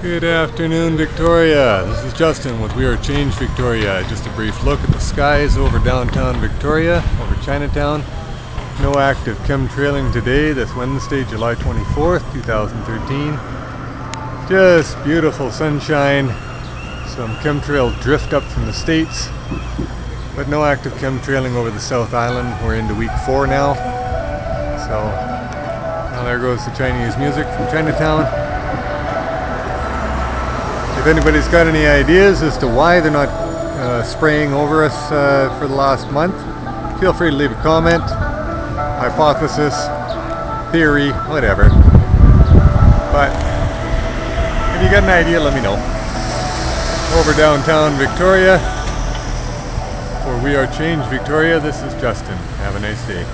Good afternoon, Victoria. This is Justin with We Are Change Victoria. Just a brief look at the skies over downtown Victoria, over Chinatown. No active chemtrailing today, this Wednesday, July 24th, 2013. Just beautiful sunshine, some chemtrail drift up from the States, but no active chemtrailing over the South Island. We're into week four now. So, now there goes the Chinese music from Chinatown. If anybody's got any ideas as to why they're not uh, spraying over us uh, for the last month, feel free to leave a comment, hypothesis, theory, whatever. But if you got an idea, let me know. Over downtown Victoria, for We Are Change Victoria, this is Justin. Have a nice day.